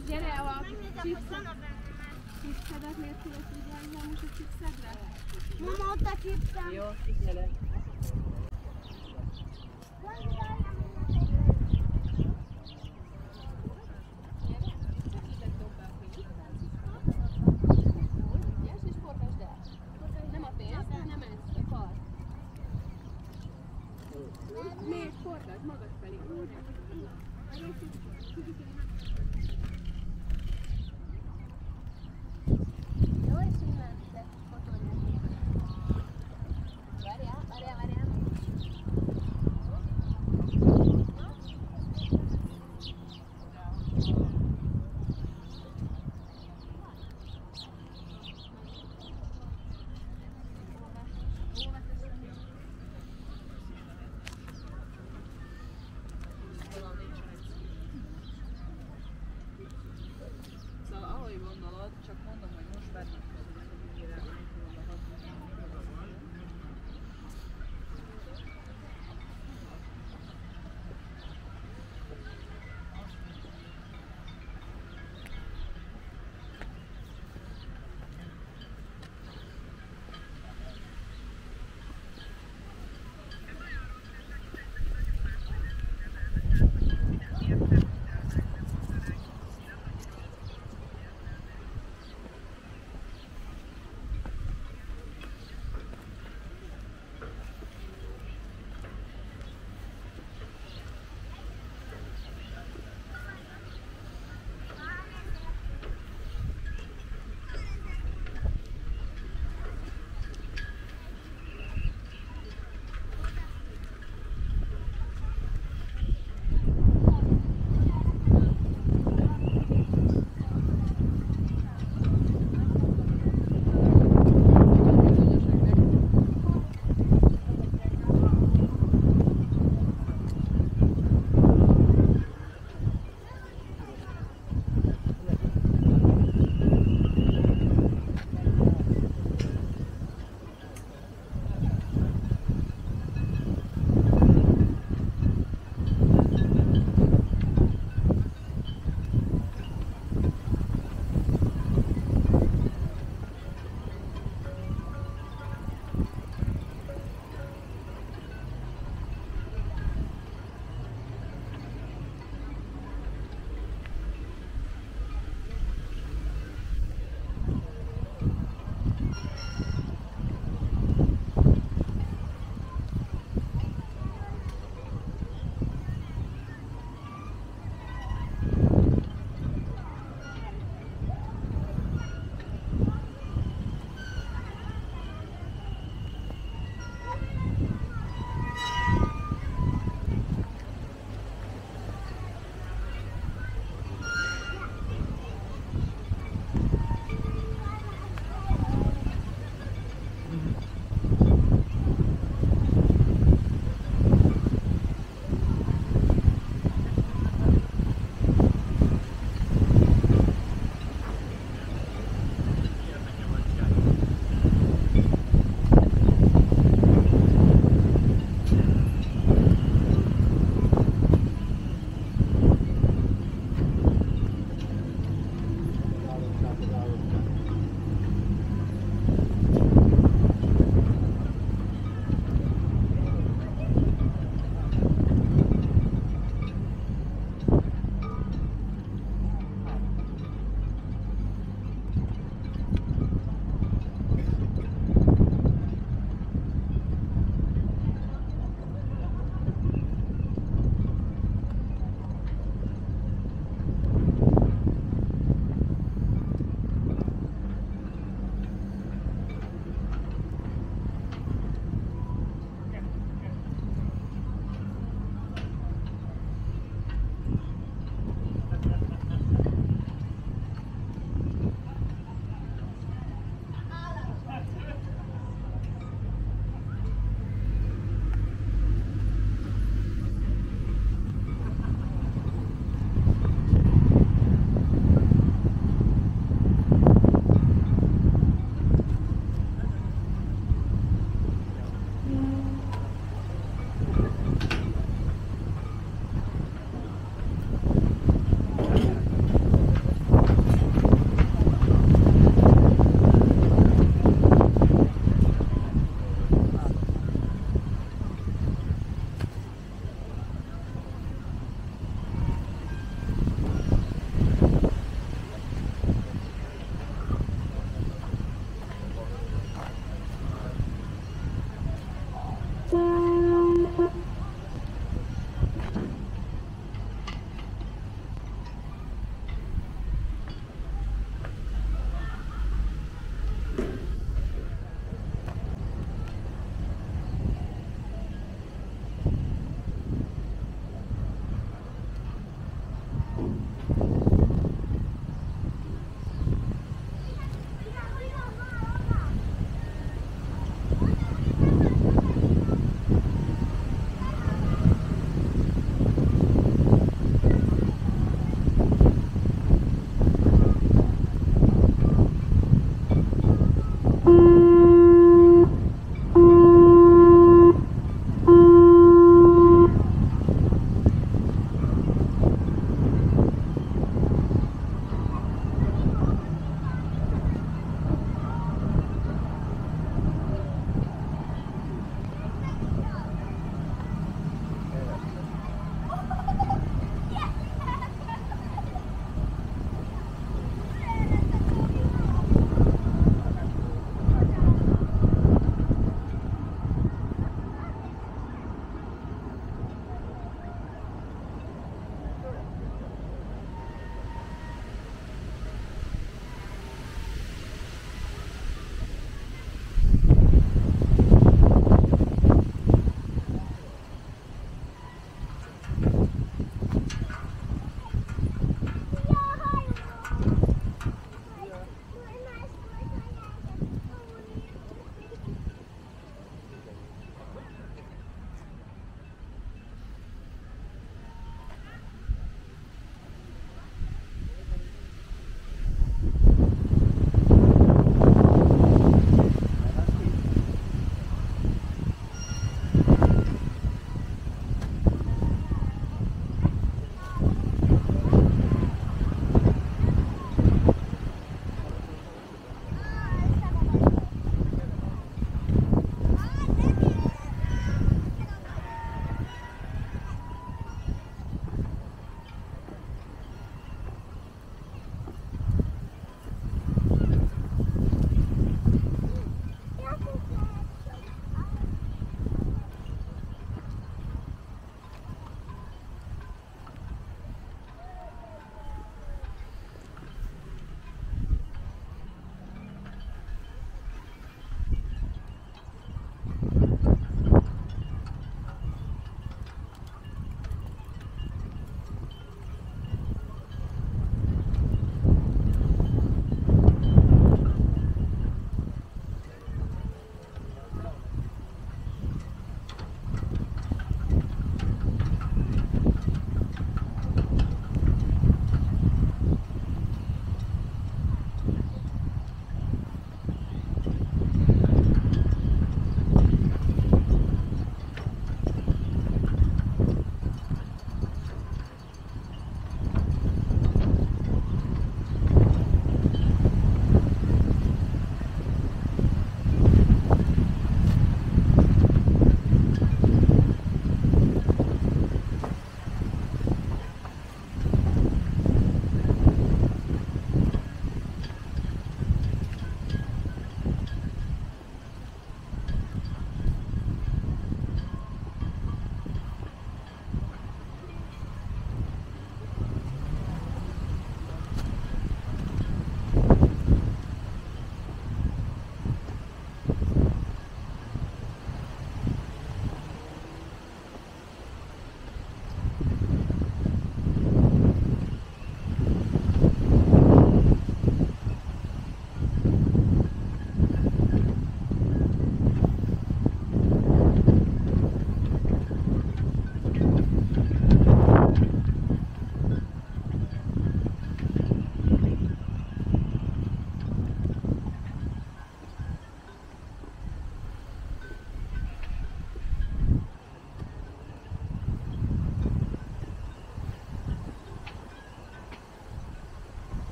Most gyere a chipsedet, miért tudod figyelni most a chipsedre? Mama, ott a chipsem. Jó, figyelek.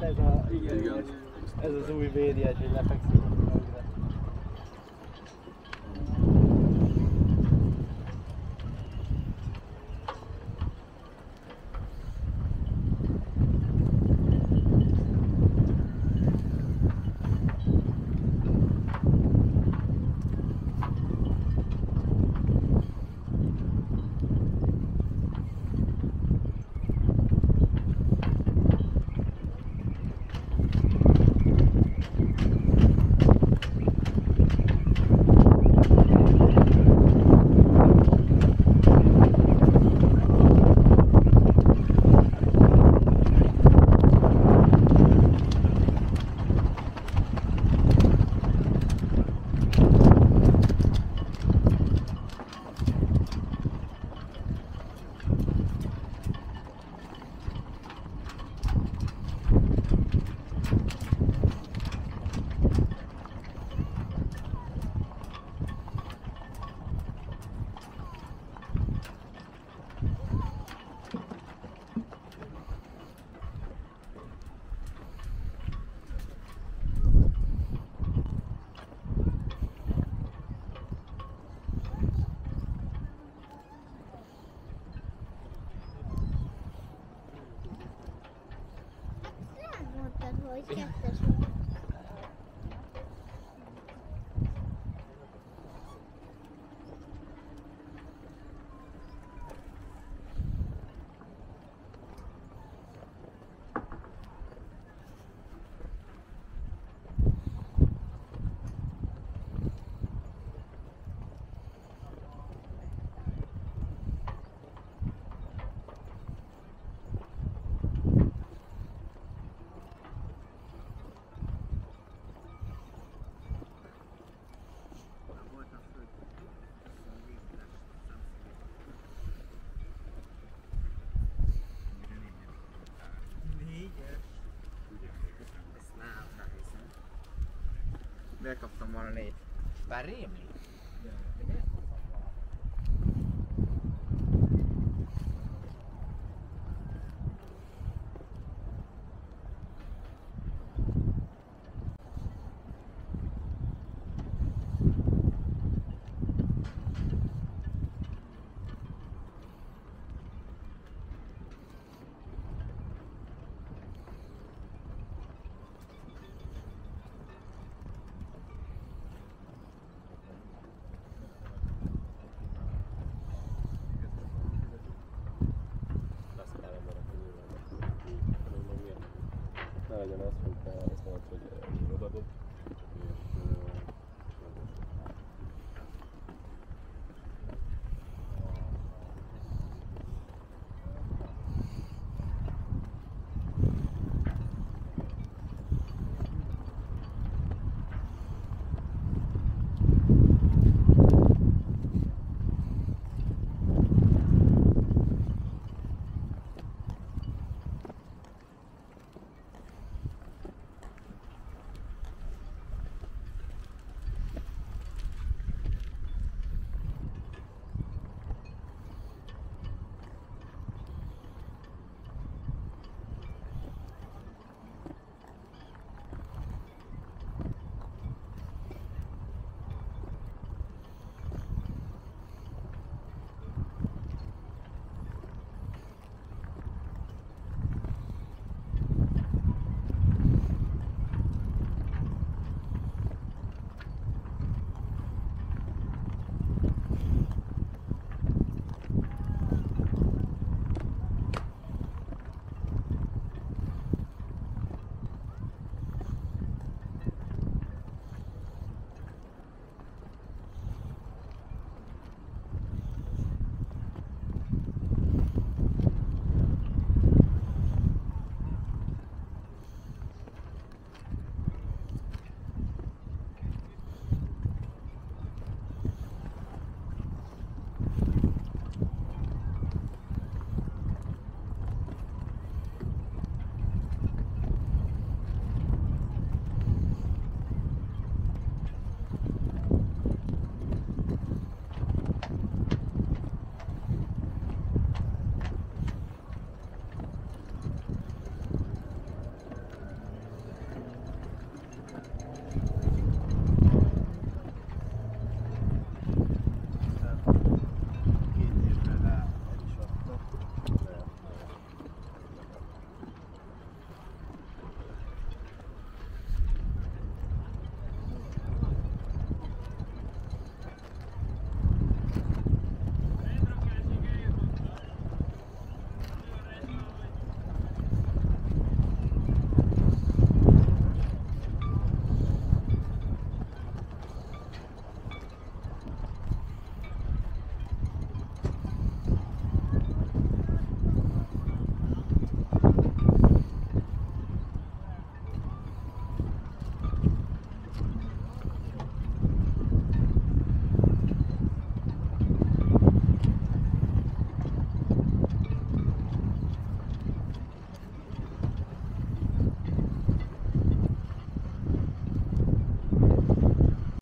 Ez a... Igen. Ez az új védjegy, hogy lefekszik 回去再说 Bekaptam volna négy. Bár rémlik.